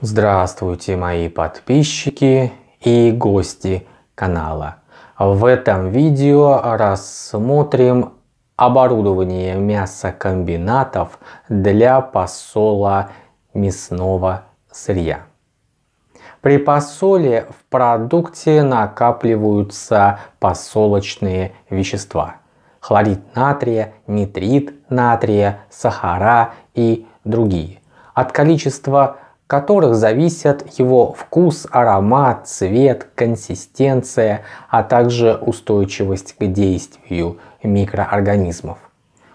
Здравствуйте, мои подписчики и гости канала. В этом видео рассмотрим оборудование мясокомбинатов для посола мясного сырья. При посоле в продукте накапливаются посолочные вещества. Хлорид натрия, нитрит натрия, сахара и другие. От количества которых зависят его вкус, аромат, цвет, консистенция, а также устойчивость к действию микроорганизмов.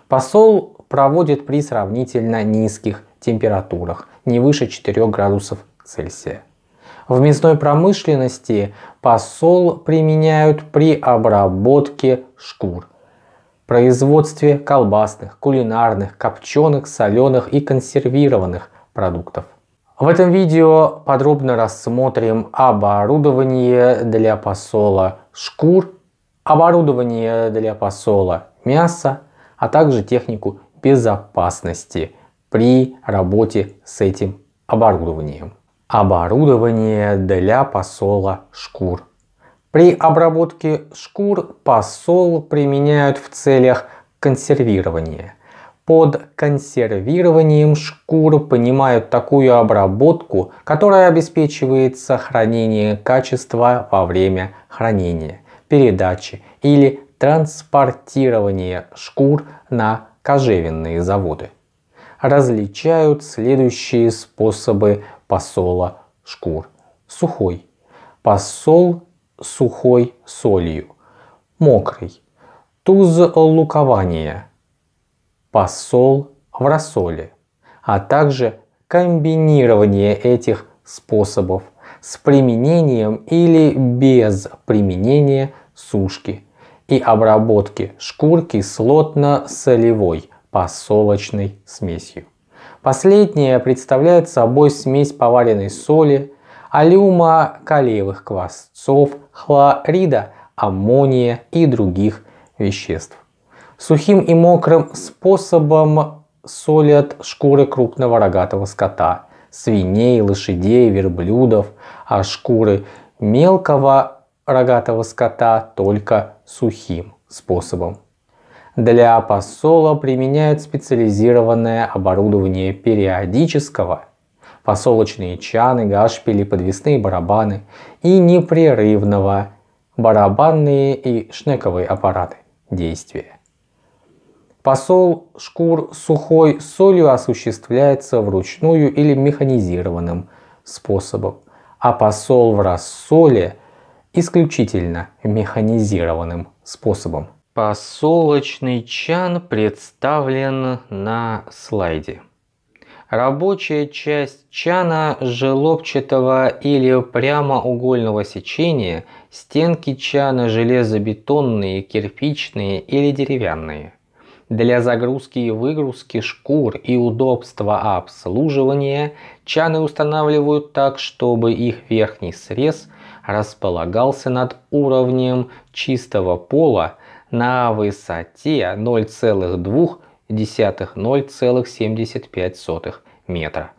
Посол проводит при сравнительно низких температурах, не выше 4 градусов Цельсия. В мясной промышленности посол применяют при обработке шкур, производстве колбасных, кулинарных, копченых, соленых и консервированных продуктов. В этом видео подробно рассмотрим оборудование для посола шкур, оборудование для посола мяса, а также технику безопасности при работе с этим оборудованием. Оборудование для посола шкур. При обработке шкур посол применяют в целях консервирования. Под консервированием шкур понимают такую обработку, которая обеспечивает сохранение качества во время хранения, передачи или транспортирования шкур на кожевенные заводы различают следующие способы посола шкур. Сухой. Посол сухой солью. Мокрый. Туз лукования. Посол в рассоле. А также комбинирование этих способов с применением или без применения сушки и обработки шкур кислотно-солевой посолочной смесью. Последняя представляет собой смесь поваренной соли, алюма калиевых квасцов, хлорида, аммония и других веществ. Сухим и мокрым способом солят шкуры крупного рогатого скота, свиней, лошадей, верблюдов, а шкуры мелкого рогатого скота только сухим способом. Для посола применяют специализированное оборудование периодического, посолочные чаны, гашпили, подвесные барабаны и непрерывного барабанные и шнековые аппараты действия. Посол шкур сухой солью осуществляется вручную или механизированным способом, а посол в рассоле исключительно механизированным способом. Посолочный чан представлен на слайде. Рабочая часть чана желобчатого или прямоугольного сечения, стенки чана железобетонные, кирпичные или деревянные. Для загрузки и выгрузки шкур и удобства обслуживания чаны устанавливают так, чтобы их верхний срез располагался над уровнем чистого пола на высоте 0,2-0,75 метра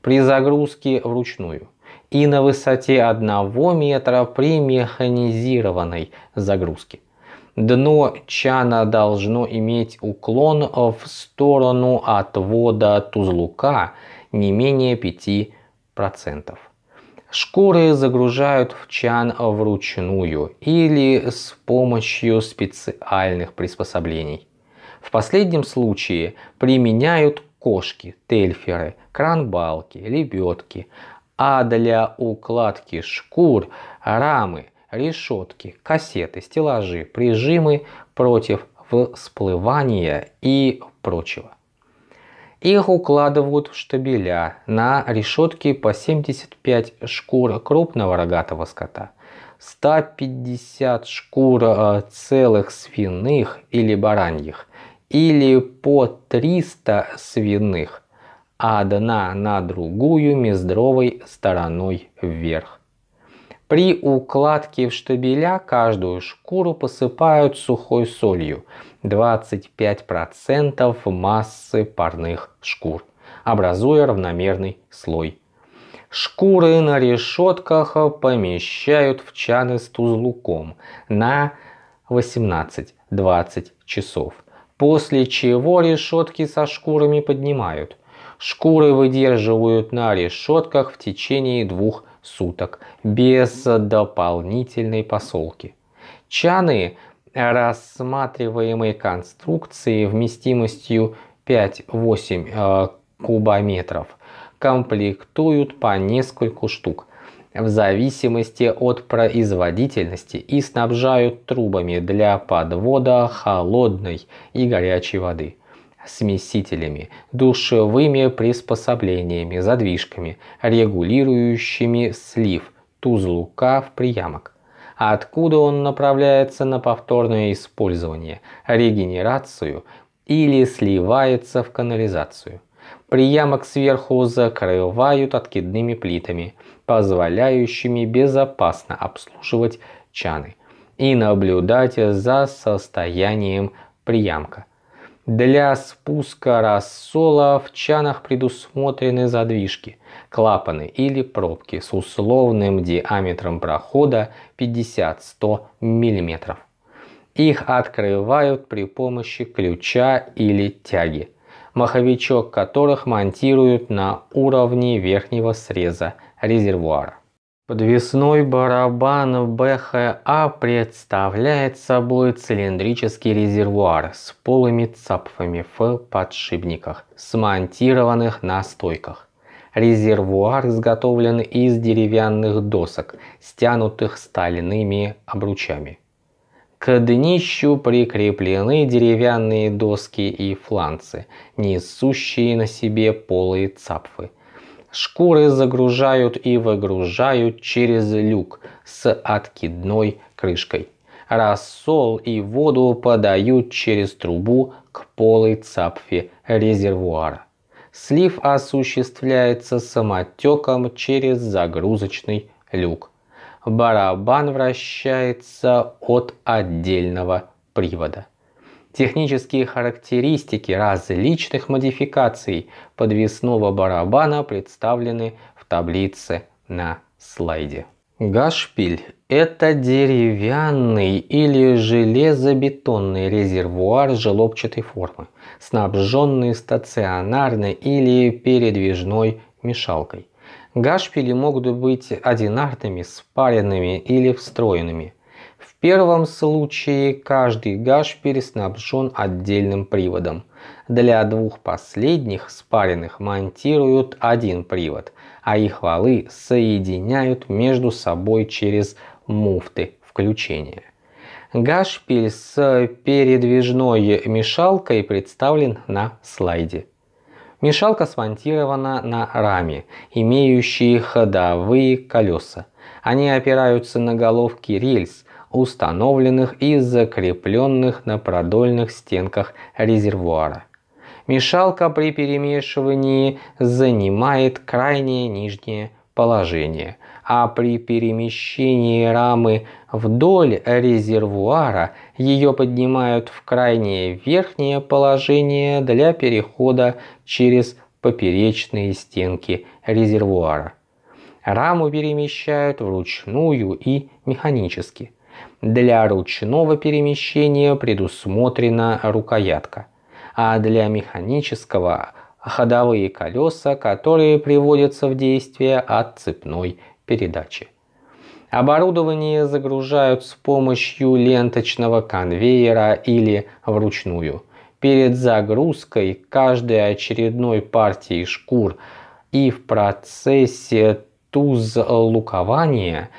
при загрузке вручную и на высоте 1 метра при механизированной загрузке. Дно чана должно иметь уклон в сторону отвода тузлука не менее 5%. Шкуры загружают в чан вручную или с помощью специальных приспособлений. В последнем случае применяют кошки, тельферы, кранбалки, лебедки, а для укладки шкур рамы, решетки, кассеты, стеллажи, прижимы против всплывания и прочего. Их укладывают в штабеля на решетки по 75 шкур крупного рогатого скота, 150 шкур э, целых свиных или бараньих, или по 300 свиных, одна на другую мездровой стороной вверх. При укладке в штабеля каждую шкуру посыпают сухой солью 25% массы парных шкур, образуя равномерный слой. Шкуры на решетках помещают в чаны с тузлуком на 18-20 часов, после чего решетки со шкурами поднимают. Шкуры выдерживают на решетках в течение двух суток без дополнительной посолки. Чаны рассматриваемой конструкции вместимостью 5-8 э, кубометров комплектуют по нескольку штук в зависимости от производительности и снабжают трубами для подвода холодной и горячей воды, смесителями, душевыми приспособлениями, задвижками, регулирующими слив тузлука в приямок, откуда он направляется на повторное использование, регенерацию или сливается в канализацию. Приямок сверху закрывают откидными плитами, позволяющими безопасно обслуживать чаны и наблюдать за состоянием приямка. Для спуска рассола в чанах предусмотрены задвижки, клапаны или пробки с условным диаметром прохода 50-100 мм. Их открывают при помощи ключа или тяги, маховичок которых монтируют на уровне верхнего среза резервуара. Подвесной барабан БХА представляет собой цилиндрический резервуар с полыми цапфами в подшипниках, смонтированных на стойках. Резервуар изготовлен из деревянных досок, стянутых стальными обручами. К днищу прикреплены деревянные доски и фланцы, несущие на себе полые цапфы. Шкуры загружают и выгружают через люк с откидной крышкой. Рассол и воду подают через трубу к полой цапфе резервуара. Слив осуществляется самотеком через загрузочный люк. Барабан вращается от отдельного привода. Технические характеристики различных модификаций подвесного барабана представлены в таблице на слайде. Гашпиль – это деревянный или железобетонный резервуар желобчатой формы, снабженный стационарной или передвижной мешалкой. Гашпили могут быть одинарными, спаренными или встроенными – первом случае каждый гашпиль снабжен отдельным приводом. Для двух последних спаренных монтируют один привод, а их валы соединяют между собой через муфты включения. Гашпиль с передвижной мешалкой представлен на слайде. Мешалка смонтирована на раме, имеющей ходовые колеса. Они опираются на головки рельс, установленных и закрепленных на продольных стенках резервуара. Мешалка при перемешивании занимает крайнее нижнее положение, а при перемещении рамы вдоль резервуара ее поднимают в крайнее верхнее положение для перехода через поперечные стенки резервуара. Раму перемещают вручную и механически – для ручного перемещения предусмотрена рукоятка, а для механического ходовые колеса, которые приводятся в действие от цепной передачи. Оборудование загружают с помощью ленточного конвейера или вручную. Перед загрузкой каждой очередной партии шкур и в процессе тузлукования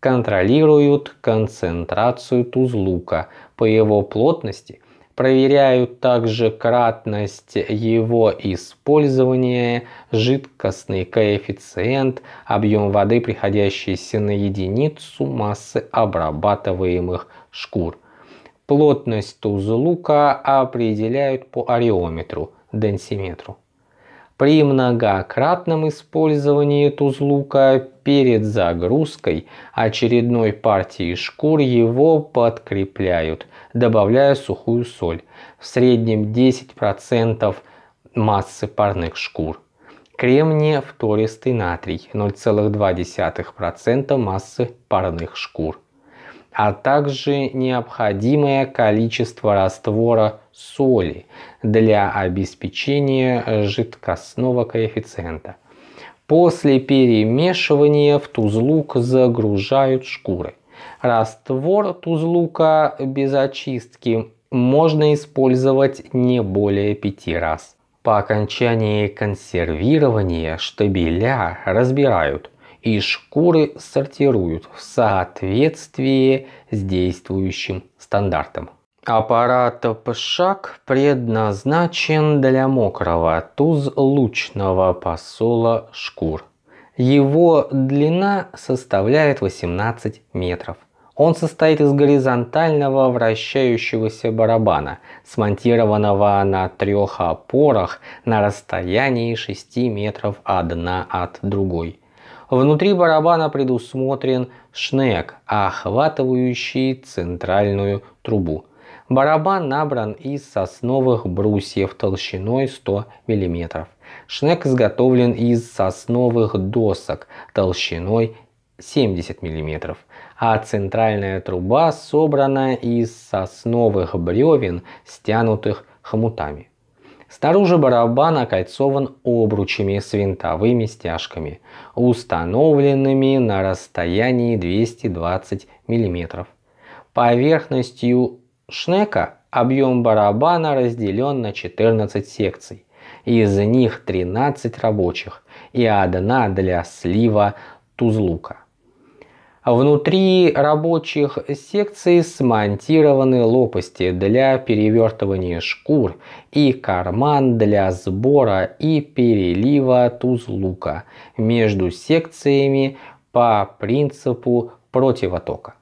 контролируют концентрацию тузлука по его плотности, проверяют также кратность его использования, жидкостный коэффициент, объем воды, приходящийся на единицу массы обрабатываемых шкур. Плотность тузлука определяют по ареометру, денсиметру. При многократном использовании тузлука перед загрузкой очередной партии шкур его подкрепляют, добавляя сухую соль, в среднем 10% массы парных шкур. кремниевтористый натрий 0,2% массы парных шкур, а также необходимое количество раствора соли для обеспечения жидкостного коэффициента. После перемешивания в тузлук загружают шкуры. Раствор тузлука без очистки можно использовать не более пяти раз. По окончании консервирования штабеля разбирают и шкуры сортируют в соответствии с действующим стандартом. Аппарат ПШАК предназначен для мокрого тузлучного посола шкур. Его длина составляет 18 метров. Он состоит из горизонтального вращающегося барабана, смонтированного на трех опорах на расстоянии 6 метров одна от другой. Внутри барабана предусмотрен шнек, охватывающий центральную трубу. Барабан набран из сосновых брусьев толщиной 100 мм. Шнек изготовлен из сосновых досок толщиной 70 мм а центральная труба собрана из сосновых бревен, стянутых хомутами. Снаружи барабан окольцован обручами с винтовыми стяжками, установленными на расстоянии 220 мм. Поверхностью шнека объем барабана разделен на 14 секций. Из них 13 рабочих и одна для слива тузлука. Внутри рабочих секций смонтированы лопасти для перевертывания шкур и карман для сбора и перелива тузлука между секциями по принципу противотока.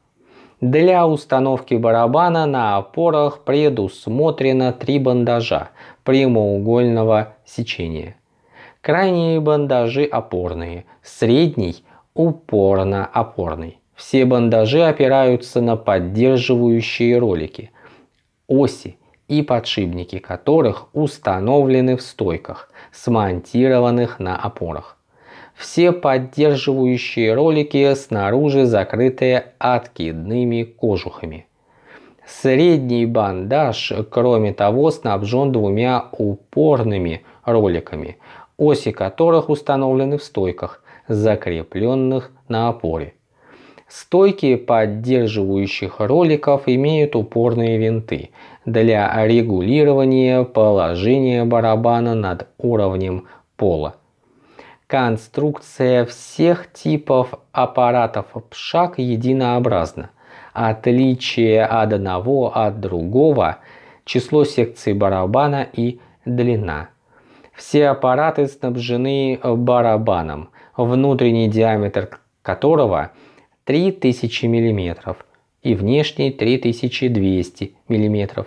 Для установки барабана на опорах предусмотрено три бандажа прямоугольного сечения. Крайние бандажи опорные, средний – упорно-опорный. Все бандажи опираются на поддерживающие ролики, оси и подшипники которых установлены в стойках, смонтированных на опорах. Все поддерживающие ролики снаружи закрыты откидными кожухами. Средний бандаж, кроме того, снабжен двумя упорными роликами, оси которых установлены в стойках, закрепленных на опоре. Стойки поддерживающих роликов имеют упорные винты для регулирования положения барабана над уровнем пола. Конструкция всех типов аппаратов ПШАК единообразна. Отличие одного от другого – число секций барабана и длина. Все аппараты снабжены барабаном, внутренний диаметр которого 3000 мм и внешний 3200 мм,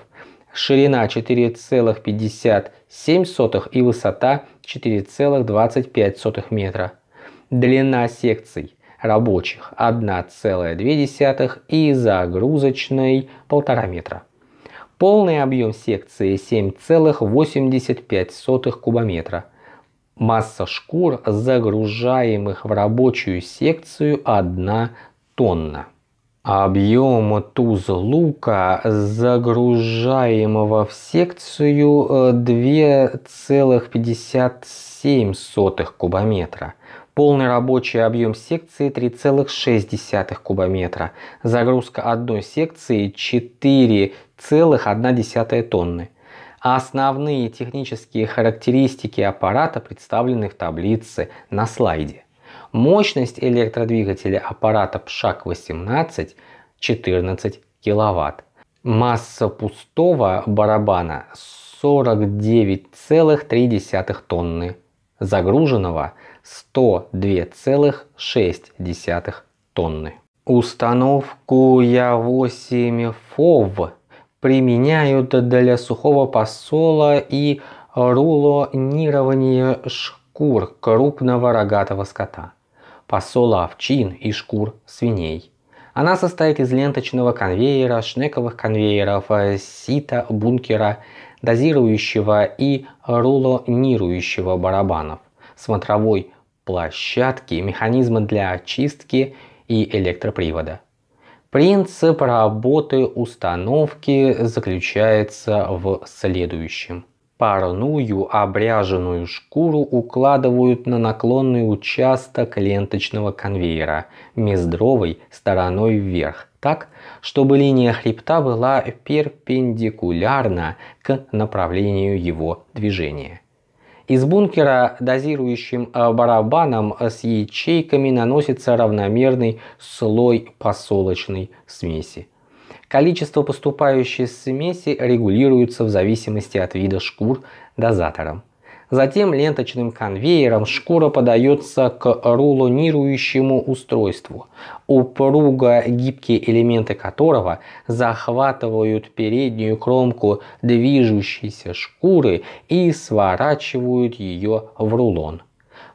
ширина 4,57 и высота 4,25 метра. Длина секций рабочих 1,2 и загрузочной 1,5 метра. Полный объем секции 7,85 кубометра – Масса шкур, загружаемых в рабочую секцию, 1 тонна. Объем туз лука, загружаемого в секцию 2,57 э, кубометра. Полный рабочий объем секции 3,6 кубометра. Загрузка одной секции 4,1 тонны. А основные технические характеристики аппарата представлены в таблице на слайде. Мощность электродвигателя аппарата ПШАК-18 14 кВт. Масса пустого барабана 49,3 тонны. Загруженного 102,6 тонны. Установку Я8 ФОВ применяют для сухого посола и рулонирования шкур крупного рогатого скота, посола овчин и шкур свиней. Она состоит из ленточного конвейера, шнековых конвейеров, сита, бункера, дозирующего и рулонирующего барабанов, смотровой площадки механизмы для очистки и электропривода. Принцип работы установки заключается в следующем. Парную обряженную шкуру укладывают на наклонный участок ленточного конвейера мездровой стороной вверх, так, чтобы линия хребта была перпендикулярна к направлению его движения. Из бункера дозирующим э, барабаном с ячейками наносится равномерный слой посолочной смеси. Количество поступающей смеси регулируется в зависимости от вида шкур дозатором. Затем ленточным конвейером шкура подается к рулонирующему устройству, упруго гибкие элементы которого захватывают переднюю кромку движущейся шкуры и сворачивают ее в рулон.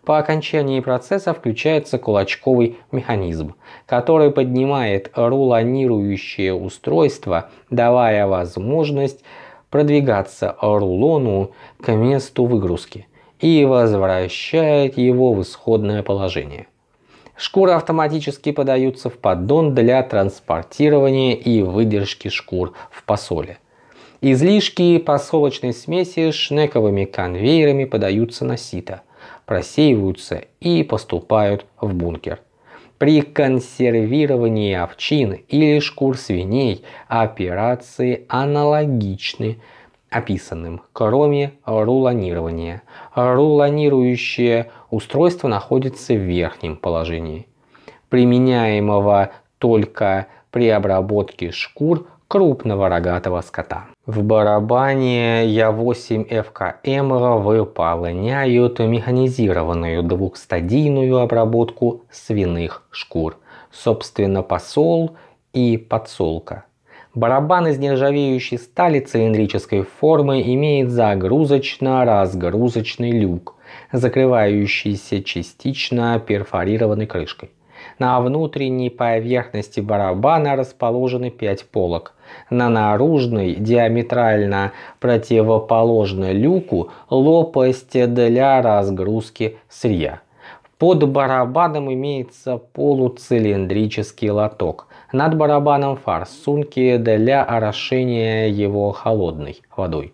По окончании процесса включается кулачковый механизм, который поднимает рулонирующее устройство, давая возможность продвигаться рулону к месту выгрузки и возвращает его в исходное положение. Шкуры автоматически подаются в поддон для транспортирования и выдержки шкур в посоле. Излишки посолочной смеси шнековыми конвейерами подаются на сито, просеиваются и поступают в бункер. При консервировании овчин или шкур свиней операции аналогичны описанным, кроме рулонирования. Рулонирующее устройство находится в верхнем положении, применяемого только при обработке шкур крупного рогатого скота. В барабане Я8ФКМ выполняют механизированную двухстадийную обработку свиных шкур, собственно посол и подсолка. Барабан из нержавеющей стали цилиндрической формы имеет загрузочно-разгрузочный люк, закрывающийся частично перфорированной крышкой. На внутренней поверхности барабана расположены 5 полок. На наружной, диаметрально противоположной люку, лопасть для разгрузки сырья. Под барабаном имеется полуцилиндрический лоток. Над барабаном форсунки для орошения его холодной водой.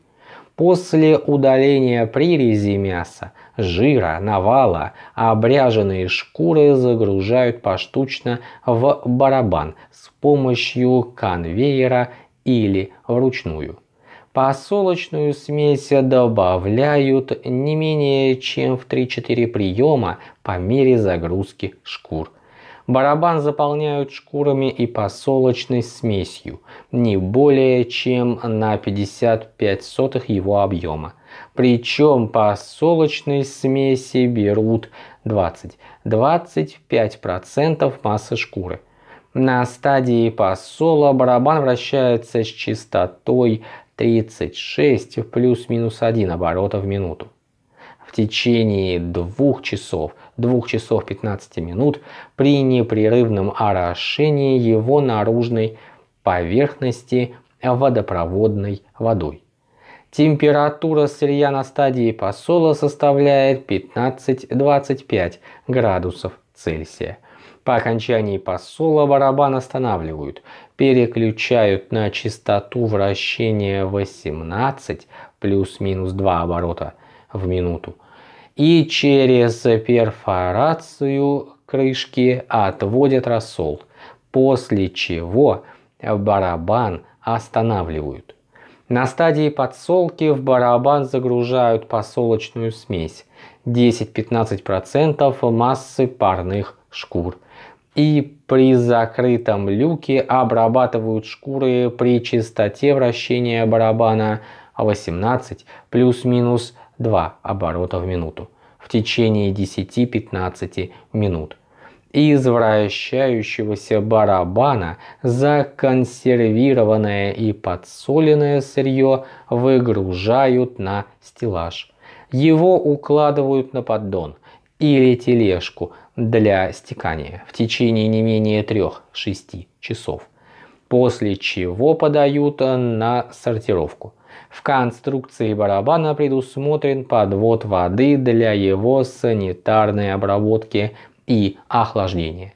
После удаления прирези мяса, жира, навала, обряженные шкуры загружают поштучно в барабан с помощью конвейера или вручную. Посолочную смесь добавляют не менее чем в 3-4 приема по мере загрузки шкур. Барабан заполняют шкурами и посолочной смесью, не более чем на 55 сотых его объема. Причем посолочной смеси берут 20-25% массы шкуры. На стадии посола барабан вращается с частотой 36 плюс-минус 1 оборота в минуту. В течение двух часов 2 часов 15 минут при непрерывном орошении его наружной поверхности водопроводной водой. Температура сырья на стадии посола составляет 15-25 градусов Цельсия. По окончании посола барабан останавливают, переключают на частоту вращения 18 плюс-минус 2 оборота в минуту и через перфорацию крышки отводят рассол, после чего барабан останавливают. На стадии подсолки в барабан загружают посолочную смесь 10-15% массы парных шкур и при закрытом люке обрабатывают шкуры при частоте вращения барабана 18 плюс-минус 2 оборота в минуту в течение 10-15 минут. Из вращающегося барабана законсервированное и подсоленное сырье выгружают на стеллаж. Его укладывают на поддон или тележку для стекания в течение не менее 3-6 часов, после чего подают на сортировку. В конструкции барабана предусмотрен подвод воды для его санитарной обработки и охлаждения.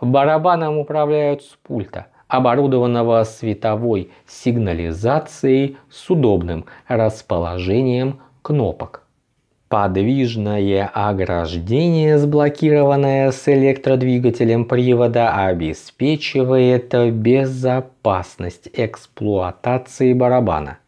Барабаном управляют с пульта, оборудованного световой сигнализацией с удобным расположением кнопок. Подвижное ограждение, сблокированное с электродвигателем привода, обеспечивает безопасность эксплуатации барабана.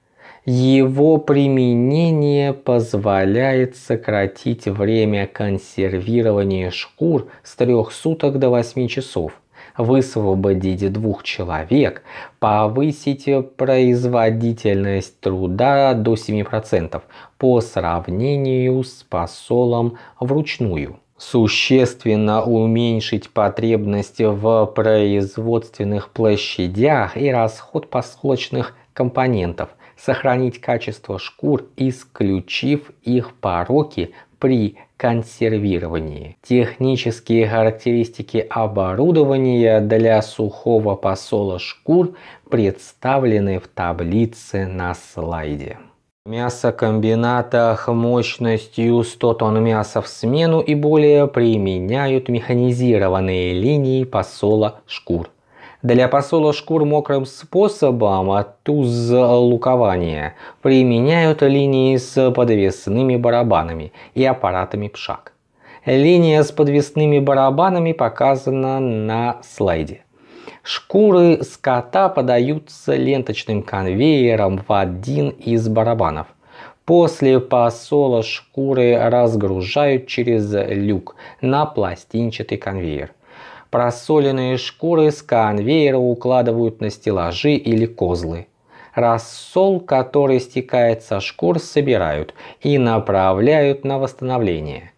Его применение позволяет сократить время консервирования шкур с 3 суток до 8 часов высвободить двух человек, повысить производительность труда до 7% по сравнению с посолом вручную. Существенно уменьшить потребности в производственных площадях и расход посолочных компонентов, сохранить качество шкур, исключив их пороки при консервировании. Технические характеристики оборудования для сухого посола шкур представлены в таблице на слайде. Мясокомбинатах мощностью 100 тонн мяса в смену и более применяют механизированные линии посола шкур для посола шкур мокрым способом тузлукования применяют линии с подвесными барабанами и аппаратами пшак. Линия с подвесными барабанами показана на слайде. Шкуры скота подаются ленточным конвейером в один из барабанов. После посола шкуры разгружают через люк на пластинчатый конвейер. Просоленные шкуры с конвейера укладывают на стеллажи или козлы. Рассол, который стекает со шкур, собирают и направляют на восстановление.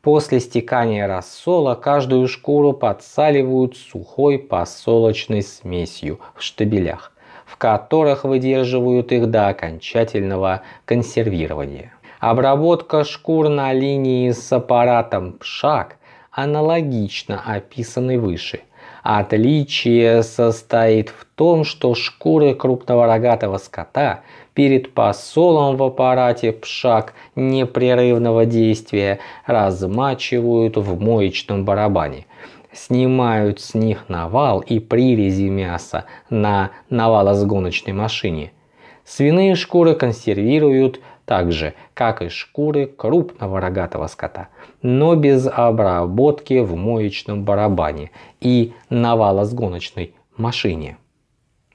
После стекания рассола каждую шкуру подсаливают сухой посолочной смесью в штабелях, в которых выдерживают их до окончательного консервирования. Обработка шкур на линии с аппаратом ПШАК аналогично описанной выше. Отличие состоит в том, что шкуры крупного рогатого скота перед посолом в аппарате пшак непрерывного действия размачивают в моечном барабане снимают с них навал и прирези мяса на навалосгоночной машине. Свиные шкуры консервируют так же, как и шкуры крупного рогатого скота, но без обработки в моечном барабане и навалосгоночной машине.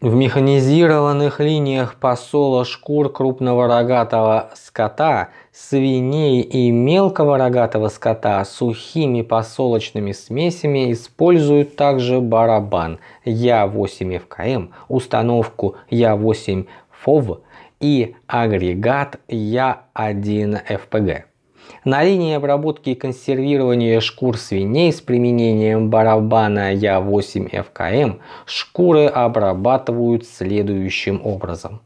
В механизированных линиях посола шкур крупного рогатого скота, свиней и мелкого рогатого скота сухими посолочными смесями используют также барабан Я8ФКМ, установку Я8ФОВ и агрегат Я1ФПГ. На линии обработки и консервирования шкур свиней с применением барабана Я8ФКМ шкуры обрабатывают следующим образом.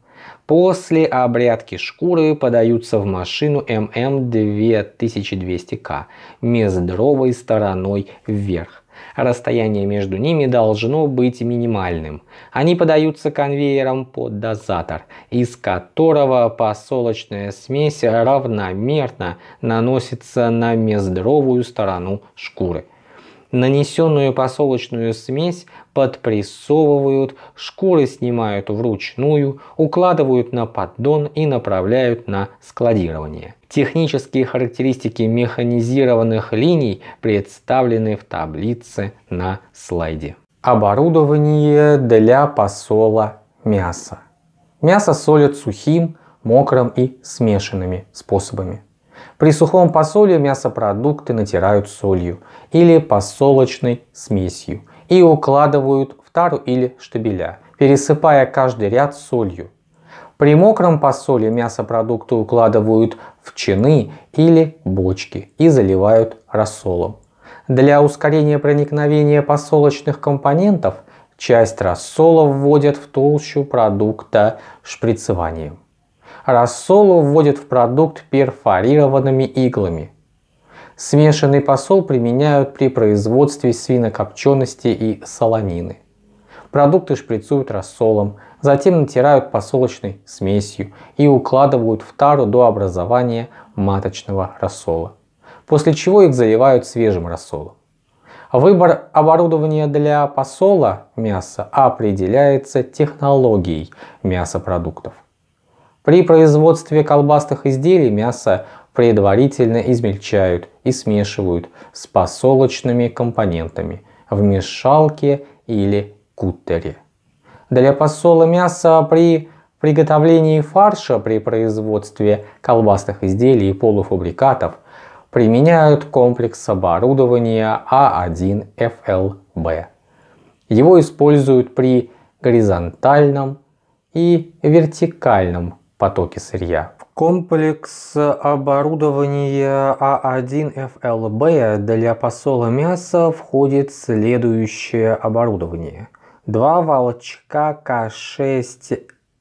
После обрядки шкуры подаются в машину ММ2200К междровой стороной вверх. Расстояние между ними должно быть минимальным. Они подаются конвейером под дозатор, из которого посолочная смесь равномерно наносится на междровую сторону шкуры. Нанесенную посолочную смесь подпрессовывают, шкуры снимают вручную, укладывают на поддон и направляют на складирование. Технические характеристики механизированных линий представлены в таблице на слайде. Оборудование для посола мяса. Мясо солят сухим, мокрым и смешанными способами. При сухом посоле мясопродукты натирают солью или посолочной смесью и укладывают в тару или штабеля, пересыпая каждый ряд солью. При мокром посоле мясопродукты укладывают в чины или бочки и заливают рассолом. Для ускорения проникновения посолочных компонентов часть рассола вводят в толщу продукта шприцеванием. Рассол вводят в продукт перфорированными иглами. Смешанный посол применяют при производстве свинокопчености и солонины. Продукты шприцуют рассолом, затем натирают посолочной смесью и укладывают в тару до образования маточного рассола, после чего их заливают свежим рассолом. Выбор оборудования для посола мяса определяется технологией мясопродуктов. При производстве колбасных изделий мясо предварительно измельчают и смешивают с посолочными компонентами в мешалке или куттере. Для посола мяса при приготовлении фарша при производстве колбасных изделий и полуфабрикатов применяют комплекс оборудования А1FLB. Его используют при горизонтальном и вертикальном потоке сырья. В комплекс оборудования А1FLB для посола мяса входит следующее оборудование. Два волчка К6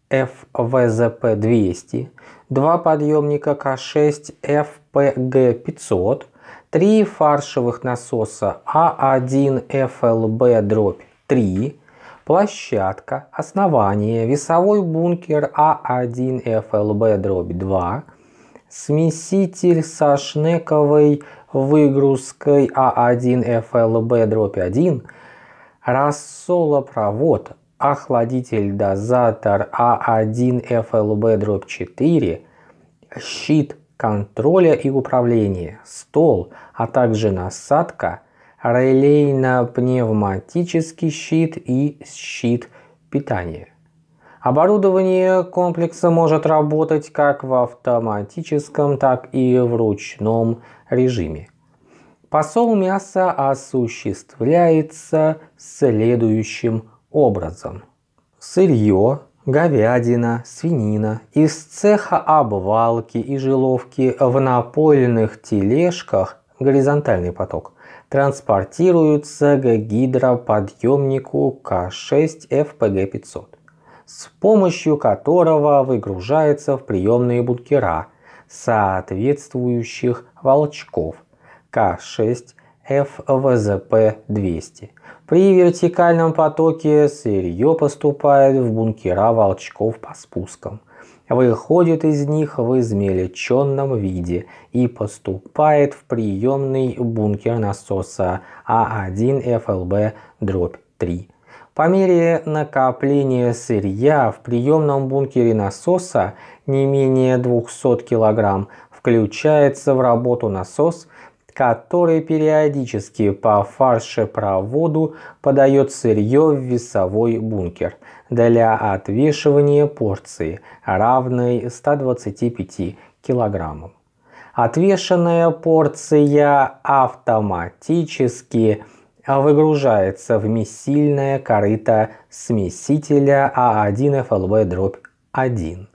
FVZP200, два подъемника К6 FPG500, три фаршевых насоса А1FLB-3, площадка, основание, весовой бункер А1FLB-2, смеситель со шнековой выгрузкой А1FLB-1, рассолопровод, охладитель-дозатор А1FLB-4, щит контроля и управления, стол, а также насадка, релейно-пневматический щит и щит питания. Оборудование комплекса может работать как в автоматическом, так и в ручном режиме. Посол мяса осуществляется следующим образом. Сырье, говядина, свинина из цеха обвалки и жиловки в напольных тележках горизонтальный поток транспортируются к гидроподъемнику К6 FPG500, с помощью которого выгружается в приемные бункера соответствующих волчков К6 FVZP-200. При вертикальном потоке сырье поступает в бункера волчков по спускам, выходит из них в измельченном виде и поступает в приемный бункер насоса А1FLB-3. По мере накопления сырья в приемном бункере насоса не менее 200 кг включается в работу насос, который периодически по фаршепроводу подает сырье в весовой бункер для отвешивания порции, равной 125 килограммам. Отвешенная порция автоматически выгружается в месильное корыто смесителя А1FLB-1,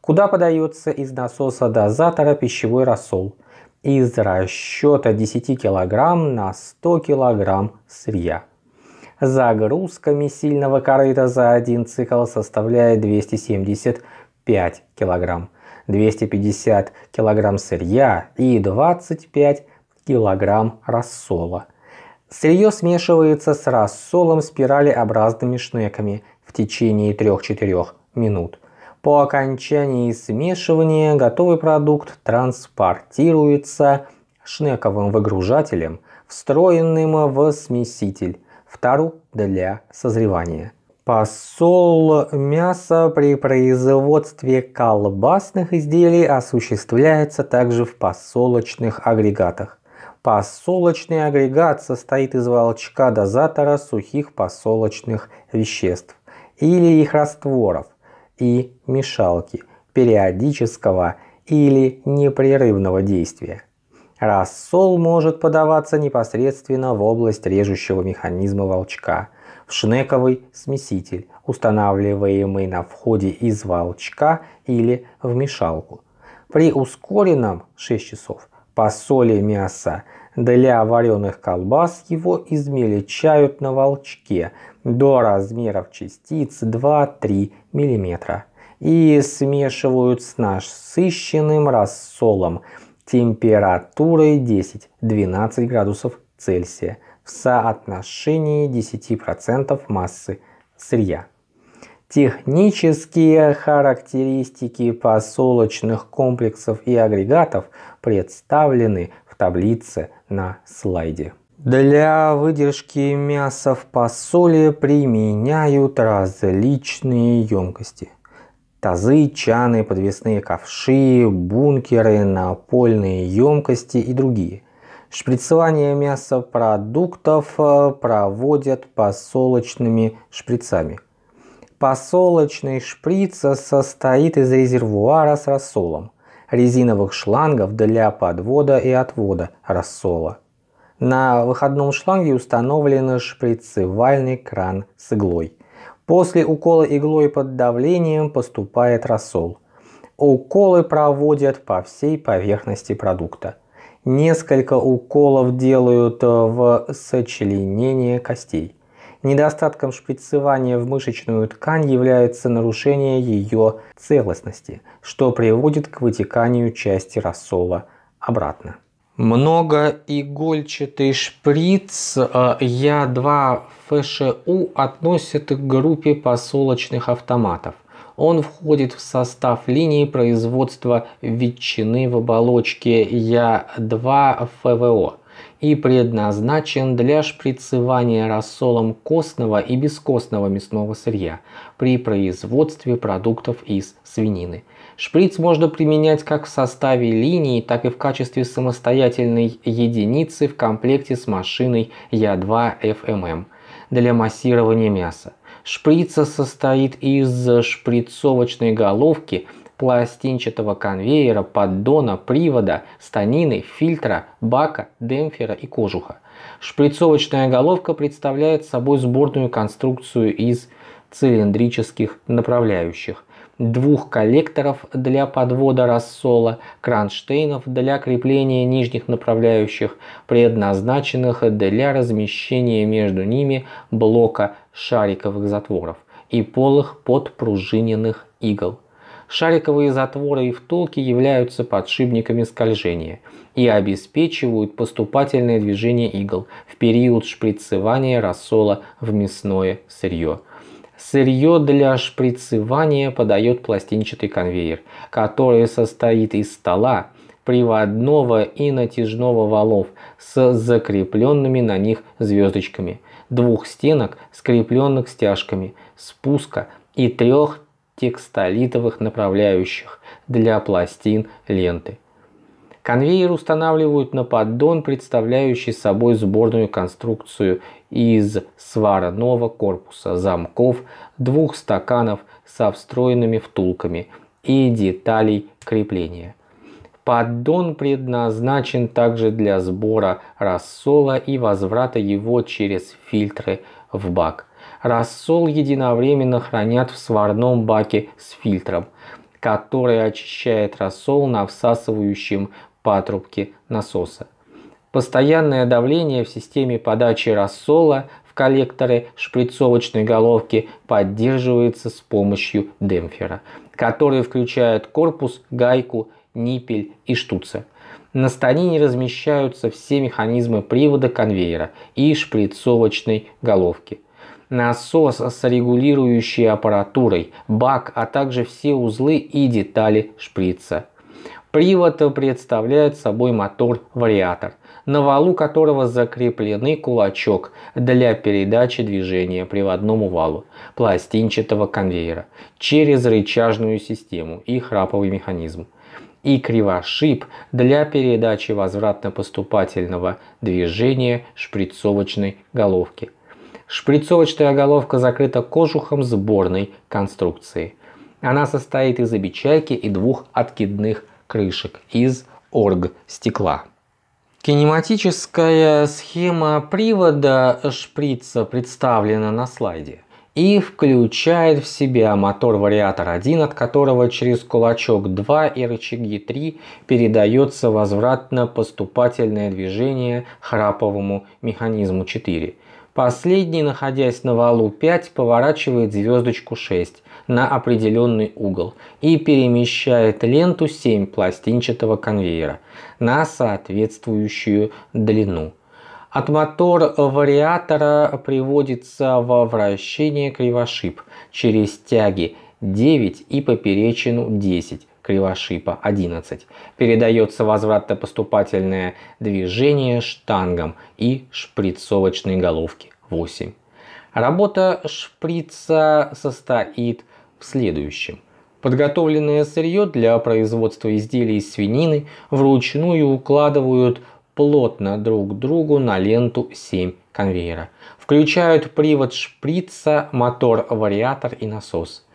куда подается из насоса дозатора пищевой рассол – из расчета 10 кг на 100 кг сырья. Загрузка сильного корыта за один цикл составляет 275 кг, 250 кг сырья и 25 кг рассола. Сырье смешивается с рассолом спиралеобразными шнеками в течение 3-4 минут. По окончании смешивания готовый продукт транспортируется шнековым выгружателем, встроенным в смеситель, в тару для созревания. Посол мяса при производстве колбасных изделий осуществляется также в посолочных агрегатах. Посолочный агрегат состоит из волчка дозатора сухих посолочных веществ или их растворов, и мешалки периодического или непрерывного действия. Рассол может подаваться непосредственно в область режущего механизма волчка, в шнековый смеситель, устанавливаемый на входе из волчка или в мешалку. При ускоренном 6 часов посоле мяса для вареных колбас его измельчают на волчке до размеров частиц 2-3 мм и смешивают с насыщенным рассолом температурой 10-12 градусов Цельсия в соотношении 10% массы сырья. Технические характеристики посолочных комплексов и агрегатов представлены в таблице на слайде. Для выдержки мяса в посоле применяют различные емкости. Тазы, чаны, подвесные ковши, бункеры, напольные емкости и другие. Шприцевание мясопродуктов э, проводят посолочными шприцами. Посолочный шприц состоит из резервуара с рассолом, резиновых шлангов для подвода и отвода рассола. На выходном шланге установлен шприцевальный кран с иглой. После укола иглой под давлением поступает рассол. Уколы проводят по всей поверхности продукта. Несколько уколов делают э, в сочленение костей. Недостатком шприцевания в мышечную ткань является нарушение ее целостности, что приводит к вытеканию части рассола обратно. Многоигольчатый шприц э, Я2 ФШУ относят к группе посолочных автоматов. Он входит в состав линии производства ветчины в оболочке Я2 ФВО и предназначен для шприцевания рассолом костного и бескостного мясного сырья при производстве продуктов из свинины. Шприц можно применять как в составе линии, так и в качестве самостоятельной единицы в комплекте с машиной Я2 FMM для массирования мяса. Шприц состоит из шприцовочной головки, пластинчатого конвейера, поддона, привода, станины, фильтра, бака, демпфера и кожуха. Шприцовочная головка представляет собой сборную конструкцию из цилиндрических направляющих, двух коллекторов для подвода рассола, кронштейнов для крепления нижних направляющих, предназначенных для размещения между ними блока шариковых затворов и полых подпружиненных игл. Шариковые затворы и втулки являются подшипниками скольжения и обеспечивают поступательное движение игл в период шприцевания рассола в мясное сырье. Сырье для шприцевания подает пластинчатый конвейер, который состоит из стола, приводного и натяжного валов с закрепленными на них звездочками, двух стенок, скрепленных стяжками, спуска и трех текстолитовых направляющих для пластин ленты. Конвейер устанавливают на поддон, представляющий собой сборную конструкцию из сварного корпуса, замков, двух стаканов со встроенными втулками и деталей крепления. Поддон предназначен также для сбора рассола и возврата его через фильтры в бак. Рассол единовременно хранят в сварном баке с фильтром, который очищает рассол на всасывающем патрубке насоса. Постоянное давление в системе подачи рассола в коллекторы шприцовочной головки поддерживается с помощью демпфера, который включает корпус, гайку, ниппель и штуцер. На станине размещаются все механизмы привода конвейера и шприцовочной головки насос с регулирующей аппаратурой, бак, а также все узлы и детали шприца. Привод представляет собой мотор-вариатор, на валу которого закреплены кулачок для передачи движения приводному валу пластинчатого конвейера через рычажную систему и храповый механизм и кривошип для передачи возвратно-поступательного движения шприцовочной головки. Шприцовочная головка закрыта кожухом сборной конструкции. Она состоит из обечайки и двух откидных крышек из оргстекла. Кинематическая схема привода шприца представлена на слайде и включает в себя мотор-вариатор 1, от которого через кулачок 2 и рычаги 3 передается возвратно-поступательное движение храповому механизму 4. Последний, находясь на валу 5, поворачивает звездочку 6 на определенный угол и перемещает ленту 7 пластинчатого конвейера на соответствующую длину. От мотор вариатора приводится во вращение кривошип через тяги 9 и поперечину 10 кривошипа 11. Передается возвратно-поступательное движение штангам и шприцовочной головки 8. Работа шприца состоит в следующем. Подготовленное сырье для производства изделий из свинины вручную укладывают плотно друг к другу на ленту 7 конвейера. Включают привод шприца, мотор, вариатор и насос.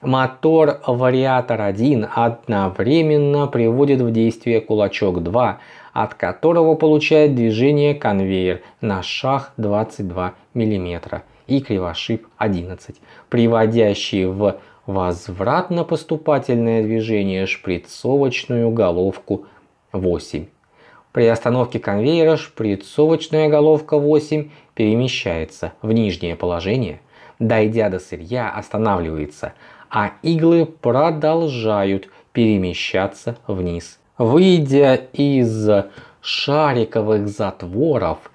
Мотор вариатор 1 одновременно приводит в действие кулачок 2, от которого получает движение конвейер на шаг 22 мм и кривошип 11, приводящий в возвратно-поступательное движение шприцовочную головку 8. При остановке конвейера шприцовочная головка 8 перемещается в нижнее положение, дойдя до сырья останавливается, а иглы продолжают перемещаться вниз. Выйдя из шариковых затворов,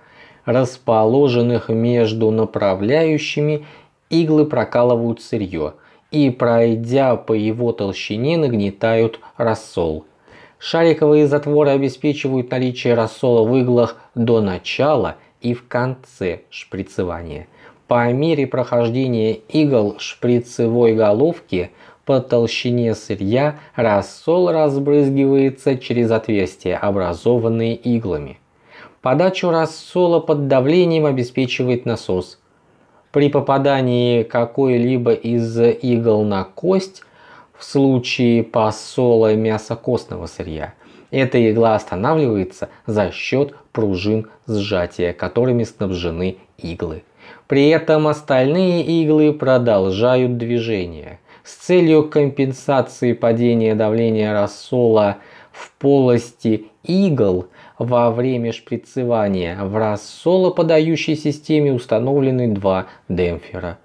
расположенных между направляющими, иглы прокалывают сырье и, пройдя по его толщине, нагнетают рассол – Шариковые затворы обеспечивают наличие рассола в иглах до начала и в конце шприцевания. По мере прохождения игл шприцевой головки по толщине сырья рассол разбрызгивается через отверстия, образованные иглами. Подачу рассола под давлением обеспечивает насос. При попадании какой-либо из игл на кость в случае посола мяса костного сырья. Эта игла останавливается за счет пружин сжатия, которыми снабжены иглы. При этом остальные иглы продолжают движение. С целью компенсации падения давления рассола в полости игл во время шприцевания в рассолоподающей системе установлены два демпфера.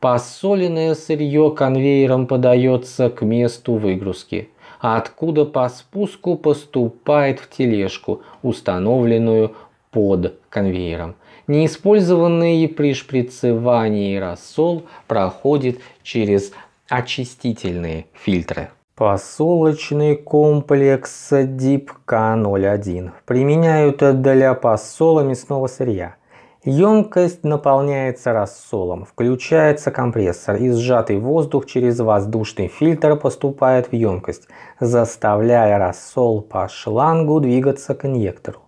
Посоленное сырье конвейером подается к месту выгрузки, а откуда по спуску поступает в тележку, установленную под конвейером. Неиспользованный при шприцевании рассол проходит через очистительные фильтры. Посолочный комплекс DIP-K01 применяют для посола мясного сырья. Емкость наполняется рассолом, включается компрессор и сжатый воздух через воздушный фильтр поступает в емкость, заставляя рассол по шлангу двигаться к инъектору.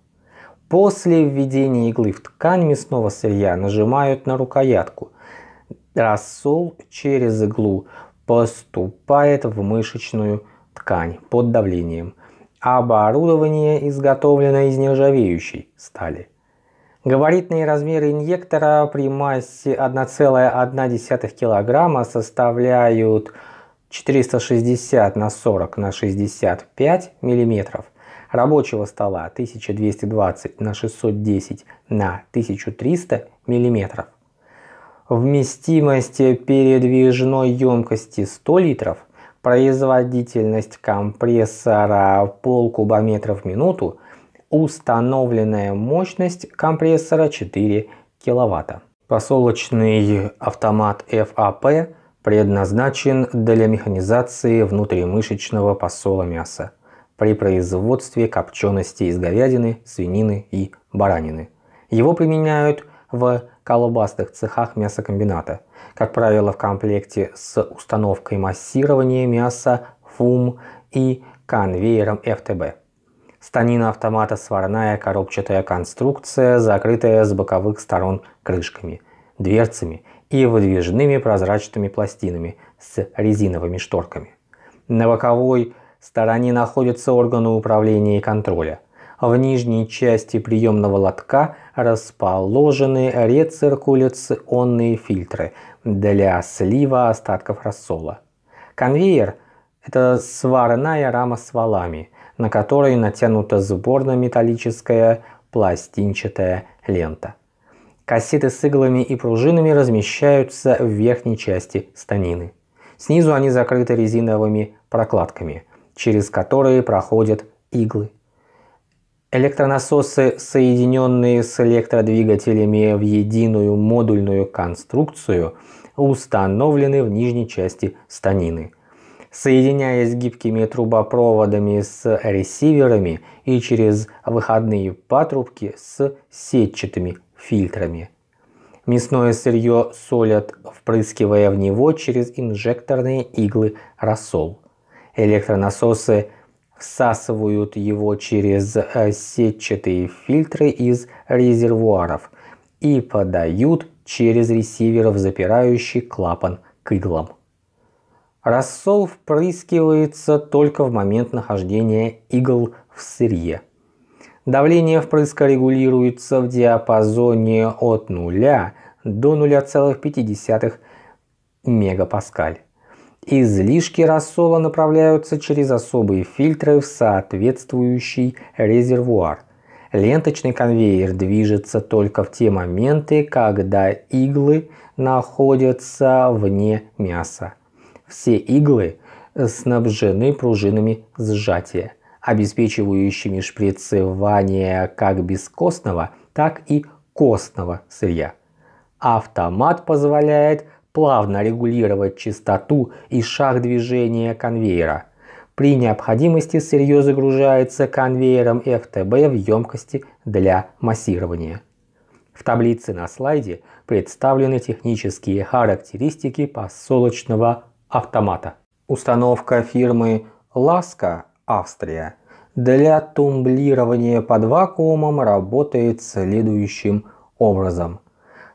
После введения иглы в ткань мясного сырья нажимают на рукоятку. Рассол через иглу поступает в мышечную ткань под давлением. Оборудование изготовлено из нержавеющей стали. Габаритные размеры инъектора при массе 1,1 кг составляют 460 на 40 на 65 мм, рабочего стола 1220 на 610 на 1300 мм. Вместимость передвижной емкости 100 литров, производительность компрессора пол кубометра в минуту – Установленная мощность компрессора 4 кВт. Посолочный автомат FAP предназначен для механизации внутримышечного посола мяса при производстве копчености из говядины, свинины и баранины. Его применяют в колбасных цехах мясокомбината, как правило в комплекте с установкой массирования мяса ФУМ и конвейером FTB. Станина автомата сварная коробчатая конструкция, закрытая с боковых сторон крышками, дверцами и выдвижными прозрачными пластинами с резиновыми шторками. На боковой стороне находятся органы управления и контроля. В нижней части приемного лотка расположены рециркуляционные фильтры для слива остатков рассола. Конвейер – это сварная рама с валами – на которой натянута сборно-металлическая пластинчатая лента. Кассеты с иглами и пружинами размещаются в верхней части станины. Снизу они закрыты резиновыми прокладками, через которые проходят иглы. Электронасосы, соединенные с электродвигателями в единую модульную конструкцию, установлены в нижней части станины. Соединяясь гибкими трубопроводами с ресиверами и через выходные патрубки с сетчатыми фильтрами. Мясное сырье солят, впрыскивая в него через инжекторные иглы рассол. Электронасосы всасывают его через э, сетчатые фильтры из резервуаров и подают через ресивер в запирающий клапан к иглам. Рассол впрыскивается только в момент нахождения игл в сырье. Давление впрыска регулируется в диапазоне от 0 до 0,5 мегапаскаль. Излишки рассола направляются через особые фильтры в соответствующий резервуар. Ленточный конвейер движется только в те моменты, когда иглы находятся вне мяса. Все иглы снабжены пружинами сжатия обеспечивающими шприцевание как бескостного, так и костного сырья. Автомат позволяет плавно регулировать частоту и шаг движения конвейера. При необходимости сырье загружается конвейером FTB в емкости для массирования. В таблице на слайде представлены технические характеристики посолочного автомата. Установка фирмы Ласка Австрия. Для тумблирования под вакуумом работает следующим образом.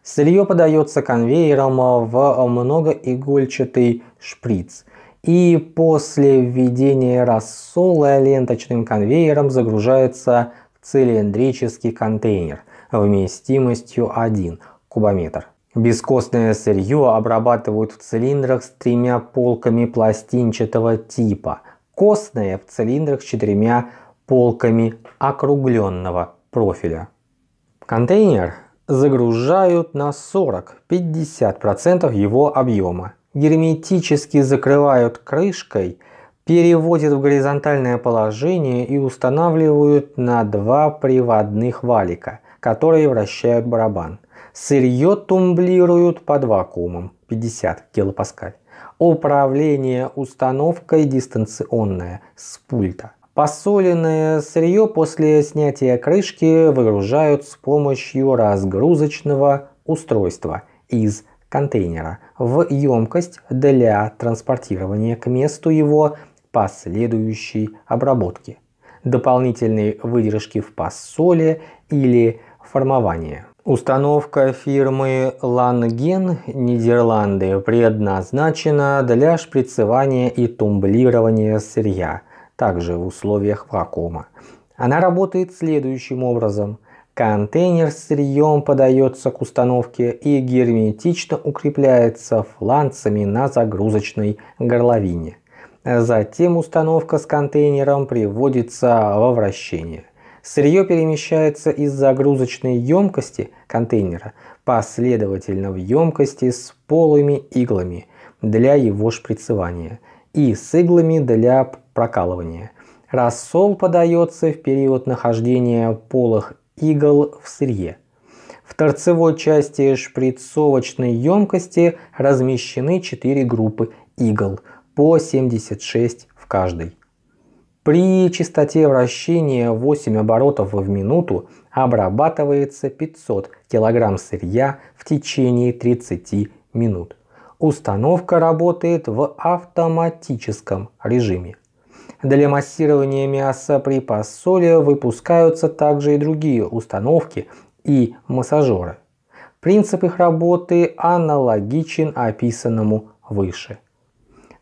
Сырье подается конвейером в многоигольчатый шприц и после введения рассола ленточным конвейером загружается в цилиндрический контейнер вместимостью 1 кубометр. Бескостное сырье обрабатывают в цилиндрах с тремя полками пластинчатого типа – костное в цилиндрах с четырьмя полками округленного профиля. Контейнер загружают на 40-50% его объема, герметически закрывают крышкой, переводят в горизонтальное положение и устанавливают на два приводных валика, которые вращают барабан. Сырье тумблируют под вакуумом 50 килопаскаль. Управление установкой дистанционное с пульта. Посоленное сырье после снятия крышки выгружают с помощью разгрузочного устройства из контейнера. В емкость для транспортирования к месту его последующей обработки, дополнительной выдержки в посоле или формования. Установка фирмы Langen Нидерланды предназначена для шприцевания и тумблирования сырья, также в условиях вакуума. Она работает следующим образом. Контейнер с сырьем подается к установке и герметично укрепляется фланцами на загрузочной горловине. Затем установка с контейнером приводится во вращение – Сырье перемещается из загрузочной емкости контейнера последовательно в емкости с полыми иглами для его шприцевания и с иглами для прокалывания. Рассол подается в период нахождения полых игл в сырье. В торцевой части шприцовочной емкости размещены 4 группы игл по 76 в каждой. При частоте вращения 8 оборотов в минуту обрабатывается 500 кг сырья в течение 30 минут. Установка работает в автоматическом режиме. Для массирования мяса при посоле выпускаются также и другие установки и массажеры. Принцип их работы аналогичен описанному выше.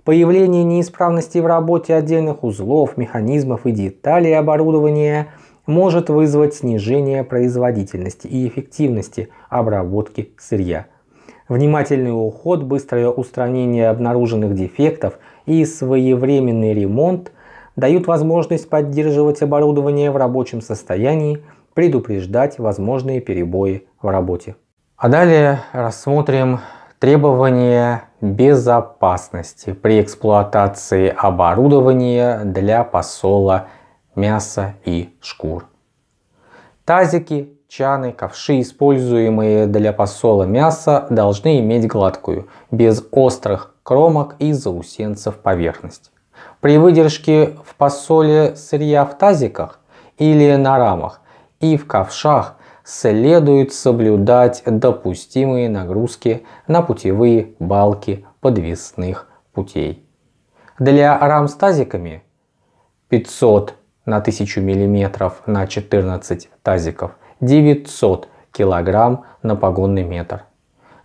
Появление неисправностей в работе отдельных узлов, механизмов и деталей оборудования может вызвать снижение производительности и эффективности обработки сырья. Внимательный уход, быстрое устранение обнаруженных дефектов и своевременный ремонт дают возможность поддерживать оборудование в рабочем состоянии, предупреждать возможные перебои в работе. А далее рассмотрим требования безопасности при эксплуатации оборудования для посола мяса и шкур. Тазики, чаны, ковши, используемые для посола мяса, должны иметь гладкую, без острых кромок и заусенцев поверхность. При выдержке в посоле сырья в тазиках или на рамах и в ковшах следует соблюдать допустимые нагрузки на путевые балки подвесных путей. Для рам с тазиками 500 на 1000 мм на 14 тазиков 900 кг на погонный метр.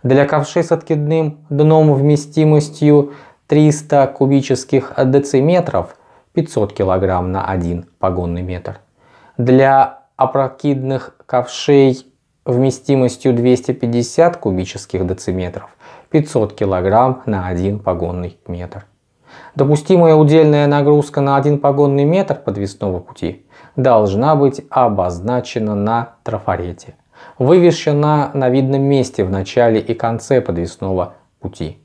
Для ковшей с откидным дном вместимостью 300 кубических дециметров 500 кг на 1 погонный метр. Для опрокидных ковшей вместимостью 250 кубических дециметров 500 кг на 1 погонный метр. Допустимая удельная нагрузка на 1 погонный метр подвесного пути должна быть обозначена на трафарете, вывешена на видном месте в начале и конце подвесного пути.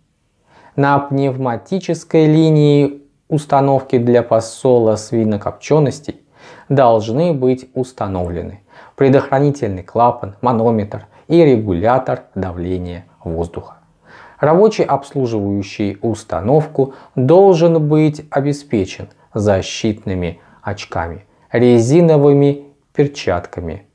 На пневматической линии установки для посола свинокопченостей должны быть установлены предохранительный клапан, манометр и регулятор давления воздуха. Рабочий, обслуживающий установку, должен быть обеспечен защитными очками, резиновыми перчатками,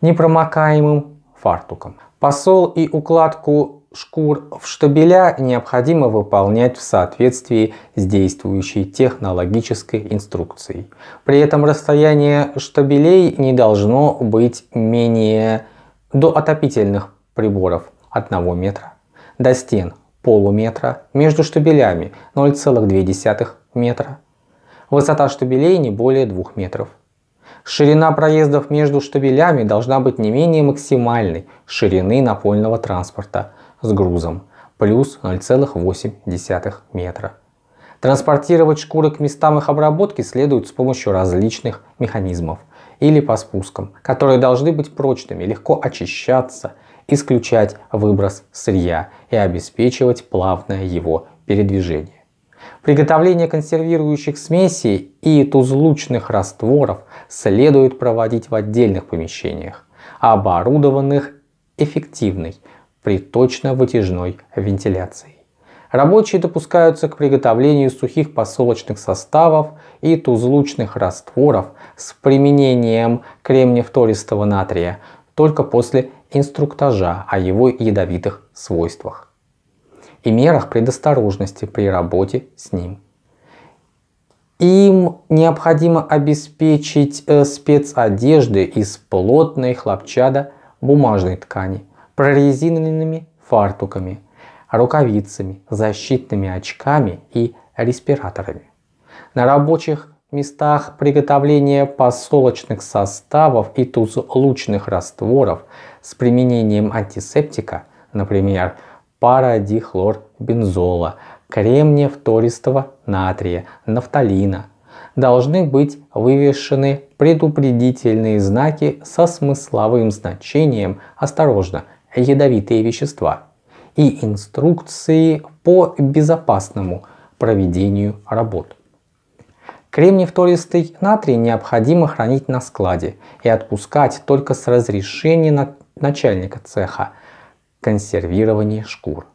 непромокаемым фартуком. Посол и укладку шкур в штабеля необходимо выполнять в соответствии с действующей технологической инструкцией. При этом расстояние штабелей не должно быть менее до отопительных приборов 1 метра, до стен полуметра, между штабелями 0,2 метра. Высота штабелей не более 2 метров. Ширина проездов между штабелями должна быть не менее максимальной ширины напольного транспорта с грузом плюс 0,8 метра. Транспортировать шкуры к местам их обработки следует с помощью различных механизмов или по спускам, которые должны быть прочными, легко очищаться, исключать выброс сырья и обеспечивать плавное его передвижение. Приготовление консервирующих смесей и тузлучных растворов следует проводить в отдельных помещениях, оборудованных эффективной при точно-вытяжной вентиляции. Рабочие допускаются к приготовлению сухих посолочных составов и тузлучных растворов с применением кремниевтористого натрия только после инструктажа о его ядовитых свойствах и мерах предосторожности при работе с ним. Им необходимо обеспечить э, спецодежды из плотной хлопчато бумажной ткани, прорезиненными фартуками, рукавицами, защитными очками и респираторами. На рабочих местах приготовления посолочных составов и тузлучных растворов с применением антисептика, например, парадихлорбензола, кремния фтористого натрия, нафталина, должны быть вывешены предупредительные знаки со смысловым значением «Осторожно! Ядовитые вещества и инструкции по безопасному проведению работ. Кремний фтористый натрий необходимо хранить на складе и отпускать только с разрешения начальника цеха консервирования шкур.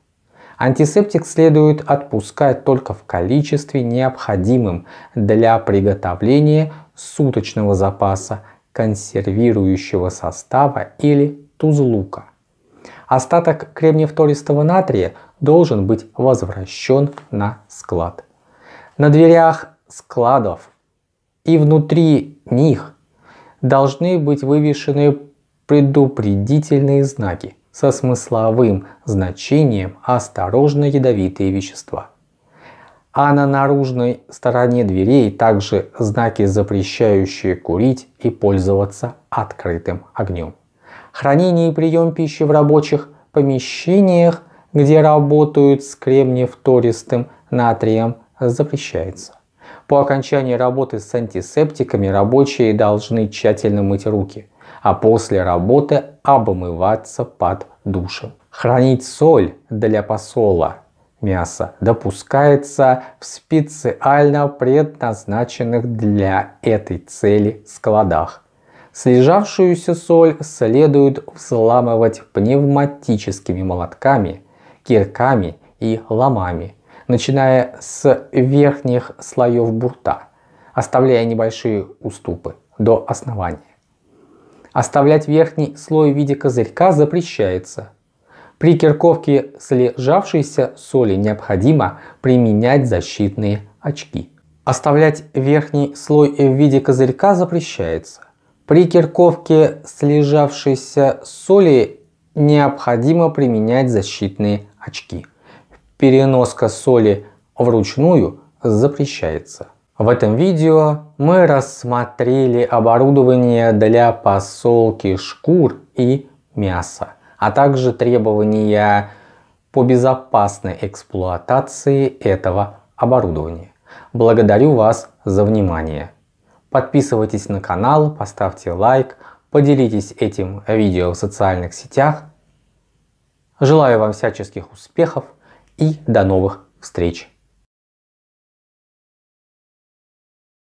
Антисептик следует отпускать только в количестве необходимым для приготовления суточного запаса консервирующего состава или тузлука. Остаток кремниевтористого натрия должен быть возвращен на склад. На дверях складов и внутри них должны быть вывешены предупредительные знаки со смысловым значением «осторожно ядовитые вещества». А на наружной стороне дверей также знаки, запрещающие курить и пользоваться открытым огнем. Хранение и прием пищи в рабочих помещениях, где работают с кремниевтористым натрием, запрещается. По окончании работы с антисептиками рабочие должны тщательно мыть руки, а после работы обмываться под душем. Хранить соль для посола мяса допускается в специально предназначенных для этой цели складах Слежавшуюся соль следует взламывать пневматическими молотками, кирками и ломами, начиная с верхних слоев бурта, оставляя небольшие уступы до основания. Оставлять верхний слой в виде козырька запрещается. При кирковке слежавшейся соли необходимо применять защитные очки. Оставлять верхний слой в виде козырька запрещается. При кирковке слежавшейся соли необходимо применять защитные очки. Переноска соли вручную запрещается. В этом видео мы рассмотрели оборудование для посолки шкур и мяса, а также требования по безопасной эксплуатации этого оборудования. Благодарю вас за внимание. Подписывайтесь на канал, поставьте лайк, поделитесь этим видео в социальных сетях. Желаю вам всяческих успехов и до новых встреч!